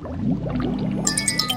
Música